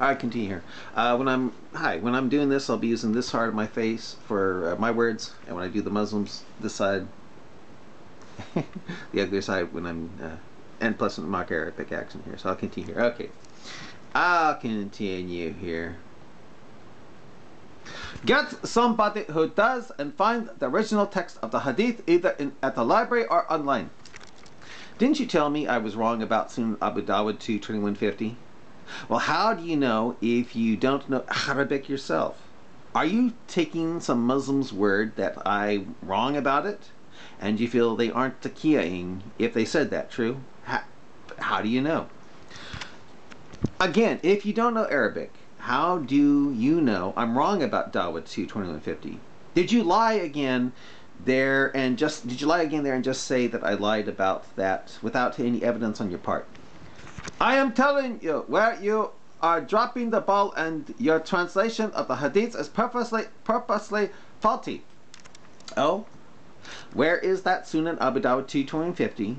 I continue here. Uh, when I'm hi, when I'm doing this, I'll be using this side of my face for uh, my words, and when I do the Muslims, this side, the other side when I'm, uh, and plus in mock Arabic accent here. So I'll continue here. Okay, I'll continue here. Get somebody who does and find the original text of the Hadith either in, at the library or online. Didn't you tell me I was wrong about Sunan Abu Dawud 22150? Well, how do you know if you don't know Arabic yourself? Are you taking some Muslim's word that I'm wrong about it? And you feel they aren't taqiyaing if they said that, true? How, how do you know? Again, if you don't know Arabic, how do you know I'm wrong about Dawud 22150? Did you lie again there and just, did you lie again there and just say that I lied about that without any evidence on your part? I am telling you where you are dropping the ball and your translation of the hadith is purposely purposely faulty. Oh? Where is that Sunan Abu Dawud 22050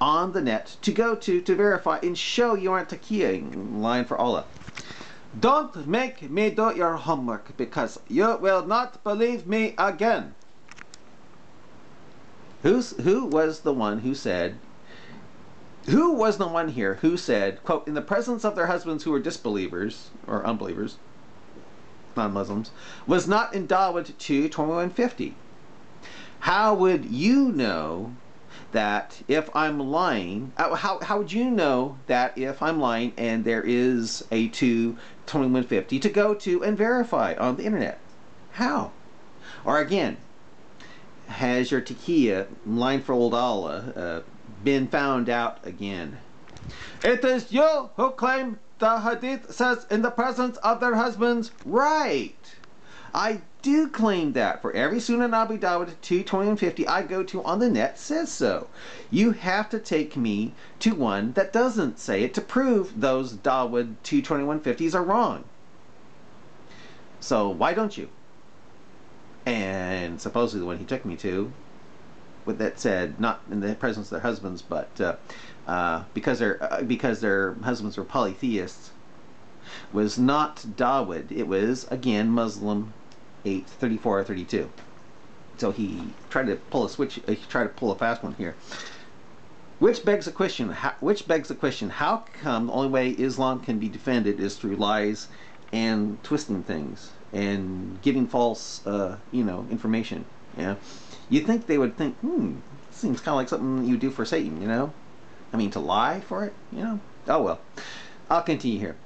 on the net to go to to verify and show you aren't taqiya line for Allah? Don't make me do your homework because you will not believe me again. Who's, who was the one who said who was the one here who said, quote, in the presence of their husbands who were disbelievers or unbelievers, non-Muslims, was not endowed to 2150? How would you know that if I'm lying, how, how would you know that if I'm lying and there is a 2 2150 to go to and verify on the internet? How? Or again, has your taqiya, line for old Allah, uh, been found out again. It is you who claim the hadith says in the presence of their husbands, right? I do claim that for every Sunan Abu Dawud 220 and 50 I go to on the net says so. You have to take me to one that doesn't say it to prove those Dawud 22150s are wrong. So why don't you? And supposedly the one he took me to with that said, not in the presence of their husbands, but uh, uh, because their uh, because their husbands were polytheists, was not Dawud. It was again Muslim, eight thirty four or thirty two. So he tried to pull a switch. He tried to pull a fast one here. Which begs the question. How, which begs the question: How come the only way Islam can be defended is through lies and twisting things and giving false, uh, you know, information? Yeah. You'd think they would think, hmm, seems kind of like something you do for Satan, you know? I mean, to lie for it, you know? Oh well. I'll continue here.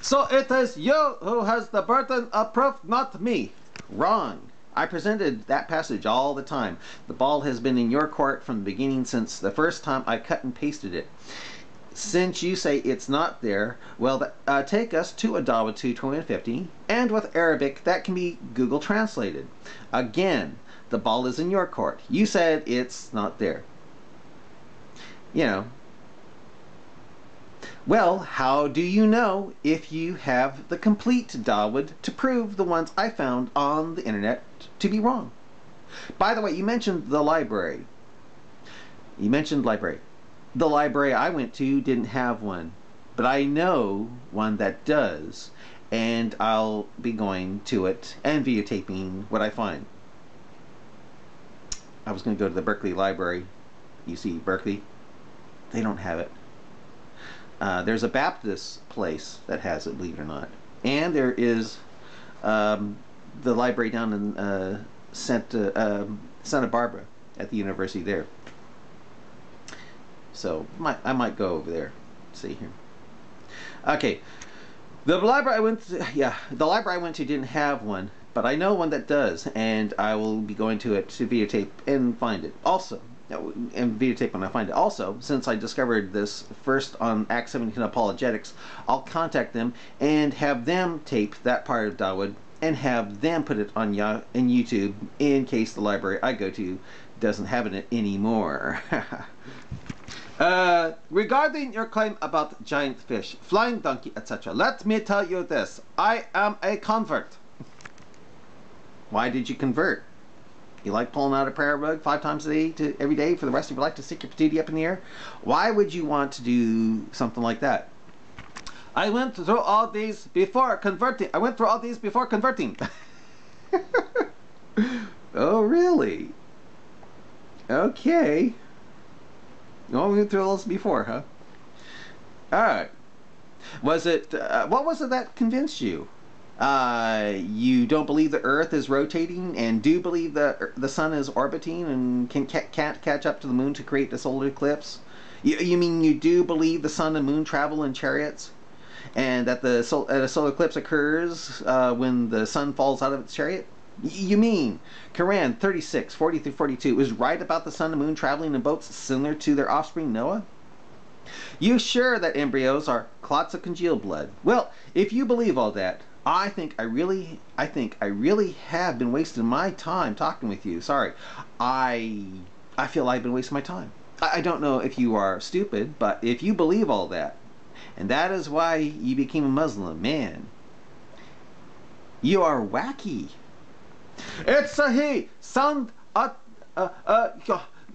So it is you who has the burden of proof, not me. Wrong. I presented that passage all the time. The ball has been in your court from the beginning since the first time I cut and pasted it. Since you say it's not there, well, uh, take us to Adawa 22050, and with Arabic, that can be Google translated. Again, the ball is in your court. You said it's not there. You know. Well, how do you know if you have the complete Dawud to prove the ones I found on the internet to be wrong? By the way, you mentioned the library. You mentioned library. The library I went to didn't have one, but I know one that does, and I'll be going to it and videotaping what I find. I was going to go to the Berkeley Library. You see Berkeley? They don't have it. Uh, there's a Baptist place that has it, believe it or not. And there is um, the library down in uh, Santa, um, Santa Barbara at the university there. So might, I might go over there. see here. Okay. The library I went to, yeah, the library I went to didn't have one but I know one that does, and I will be going to it to videotape and find it. Also, and videotape when I find it. Also, since I discovered this first on Act 17 Apologetics, I'll contact them and have them tape that part of Dawud and have them put it on in YouTube in case the library I go to doesn't have it anymore. uh, regarding your claim about giant fish, flying donkey, etc., let me tell you this. I am a convert. Why did you convert? You like pulling out a prayer rug five times a day to every day for the rest of your life to stick your patootie up in the air? Why would you want to do something like that? I went through all these before converting. I went through all these before converting. oh, really? Okay. You all went through this before, huh? All right. Was it, uh, what was it that convinced you? Uh, you don't believe the Earth is rotating and do believe that the sun is orbiting and can, can't catch up to the moon to create the solar eclipse? You, you mean you do believe the sun and moon travel in chariots? And that the sol uh, solar eclipse occurs uh, when the sun falls out of its chariot? You mean Quran 36, 40 through 42 is right about the sun and moon traveling in boats similar to their offspring Noah? You sure that embryos are clots of congealed blood? Well, if you believe all that, I think I really, I think I really have been wasting my time talking with you. Sorry, I, I feel I've been wasting my time. I, I don't know if you are stupid, but if you believe all that, and that is why you became a Muslim, man, you are wacky. It's a he. Sound, uh, uh, uh,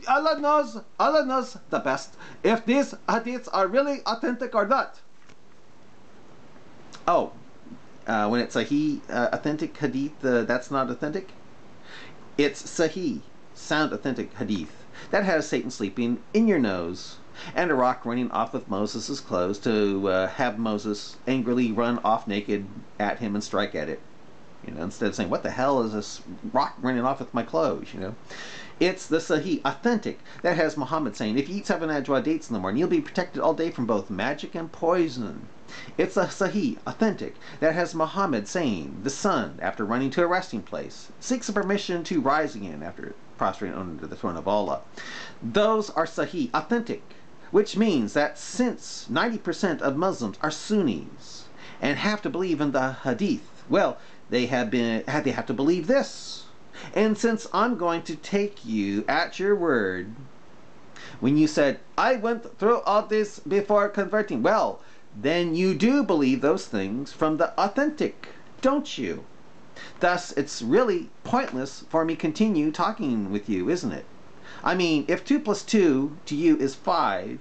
Allah knows, Allah knows the best if these hadiths are really authentic or not. Oh, uh, when it's Sahih, uh, authentic hadith, uh, that's not authentic? It's Sahih, sound authentic hadith. That has Satan sleeping in your nose and a rock running off with Moses' clothes to uh, have Moses angrily run off naked at him and strike at it. You know, instead of saying, what the hell is this rock running off with my clothes, you know? It's the Sahih, authentic, that has Muhammad saying, if you eat seven ajwa dates in the morning, you'll be protected all day from both magic and poison. It's a Sahih, authentic, that has Muhammad saying, the sun, after running to a resting place, seeks permission to rise again after prostrating under the throne of Allah. Those are Sahih, authentic, which means that since 90% of Muslims are Sunnis and have to believe in the Hadith, well, they have been, they have to believe this. And since I'm going to take you at your word, when you said, I went through all this before converting, well, then you do believe those things from the authentic, don't you? Thus, it's really pointless for me continue talking with you, isn't it? I mean, if 2 plus 2 to you is 5,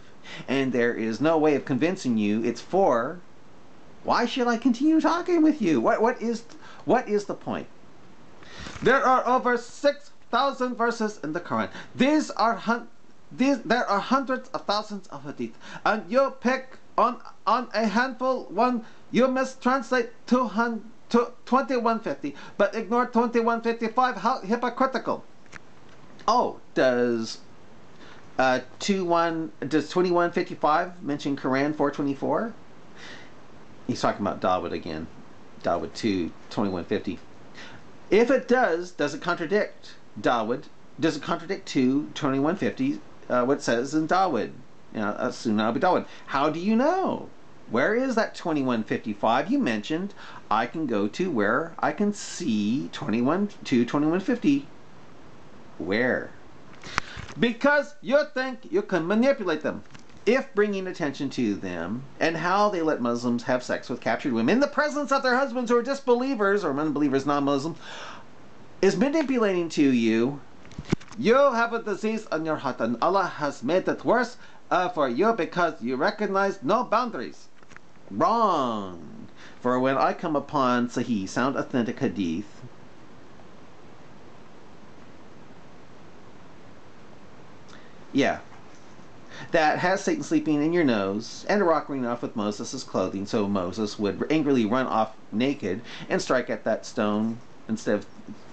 and there is no way of convincing you it's 4, why should I continue talking with you? What, what, is, what is the point? There are over 6,000 verses in the Quran. These are hun these there are hundreds of thousands of hadith. And you pick on on a handful one you mistranslate 200 to 2150 but ignore 2155 how hypocritical. Oh, does uh 21 does 2155 mention Quran 424? He's talking about Dawood again. Dawood 2 2150. If it does, does it contradict Dawood? Does it contradict 2 2150, uh, what says in Dawood? You know, Sunan Dawood. How do you know? Where is that 2155 you mentioned? I can go to where I can see 21 to 2150. Where? Because you think you can manipulate them if bringing attention to them and how they let Muslims have sex with captured women in the presence of their husbands who are disbelievers or unbelievers, non-Muslim, is manipulating to you, you have a disease on your heart and Allah has made it worse uh, for you because you recognize no boundaries. Wrong. For when I come upon Sahih, sound authentic hadith, yeah, that has Satan sleeping in your nose, and a rock ringing off with Moses' clothing, so Moses would angrily run off naked and strike at that stone instead of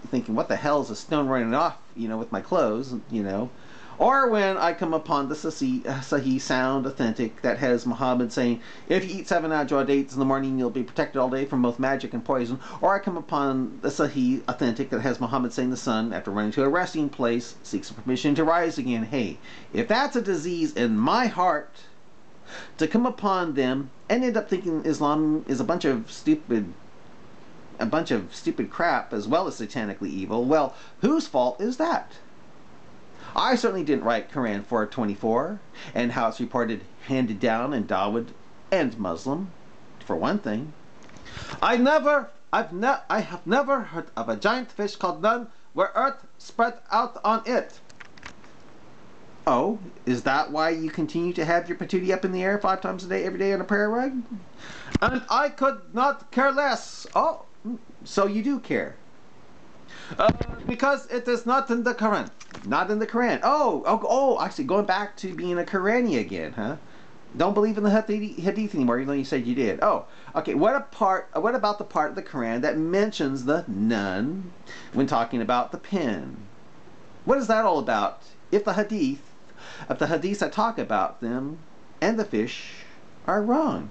thinking, what the hell is a stone running off, you know, with my clothes, you know. Or when I come upon the Sahih, sound authentic that has Muhammad saying, if you eat seven Ajwa dates in the morning, you'll be protected all day from both magic and poison. Or I come upon the Sahih authentic that has Muhammad saying the sun, after running to a resting place, seeks permission to rise again. Hey, if that's a disease in my heart, to come upon them and end up thinking Islam is a bunch of stupid a bunch of stupid crap as well as satanically evil, well, whose fault is that? I certainly didn't write Quran 424 and how it's reported handed down in Dawood and Muslim, for one thing. I never, I've ne I have never heard of a giant fish called Nun where earth spread out on it. Oh, is that why you continue to have your patootie up in the air five times a day, every day on a prayer rug? And I could not care less. Oh, so you do care. Uh, because it is not in the Quran. Not in the Quran. Oh, oh, oh, actually, going back to being a Qurani again, huh? Don't believe in the Hadith anymore, even though you said you did. Oh, okay. What a part? What about the part of the Quran that mentions the nun when talking about the pen? What is that all about? If the Hadith if the hadiths that talk about them and the fish are wrong.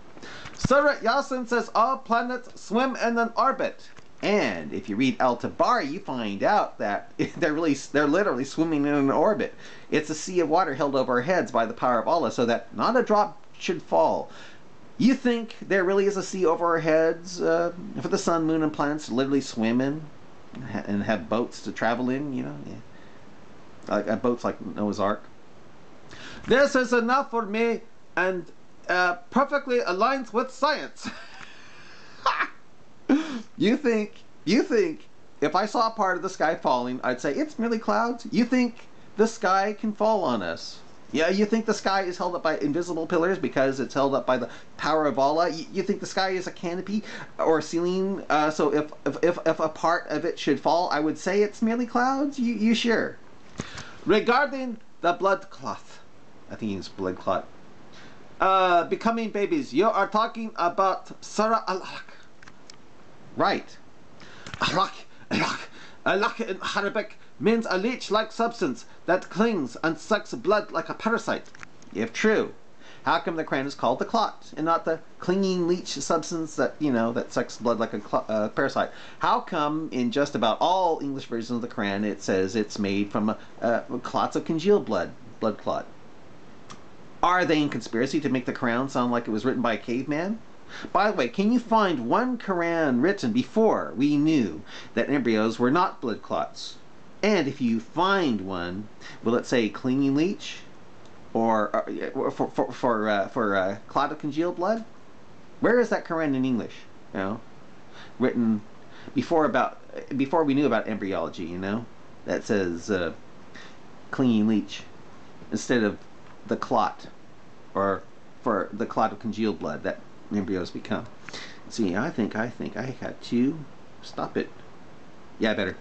Surah Yasin says all planets swim in an orbit. And if you read Al Tabari, you find out that they're really they're literally swimming in an orbit. It's a sea of water held over our heads by the power of Allah, so that not a drop should fall. You think there really is a sea over our heads uh, for the sun, moon, and planets to literally swim in and have boats to travel in? You know, yeah. like uh, boats like Noah's Ark. This is enough for me and uh, perfectly aligns with science. you think, you think, if I saw a part of the sky falling, I'd say it's merely clouds. You think the sky can fall on us? Yeah, you think the sky is held up by invisible pillars because it's held up by the power of Allah? You, you think the sky is a canopy or a ceiling? Uh, so if, if, if, if a part of it should fall, I would say it's merely clouds? You, you sure? Regarding the blood cloth, I think it's blood clot. Uh, becoming babies. You are talking about Surah al-Alaq. Right. Alaq, alaq, alaq in Arabic means a leech-like substance that clings and sucks blood like a parasite. If true, how come the Quran is called the clot and not the clinging leech substance that, you know, that sucks blood like a uh, parasite? How come in just about all English versions of the Quran it says it's made from uh, clots of congealed blood, blood clot? Are they in conspiracy to make the Quran sound like it was written by a caveman? By the way, can you find one Quran written before we knew that embryos were not blood clots? And if you find one, will it say clinging leech? Or uh, for, for, for, uh, for uh, clot of congealed blood? Where is that Quran in English? You know, written before about before we knew about embryology, you know, that says uh, clinging leech instead of the clot or for the clot of congealed blood that embryos become. See, I think, I think I had to stop it. Yeah, better.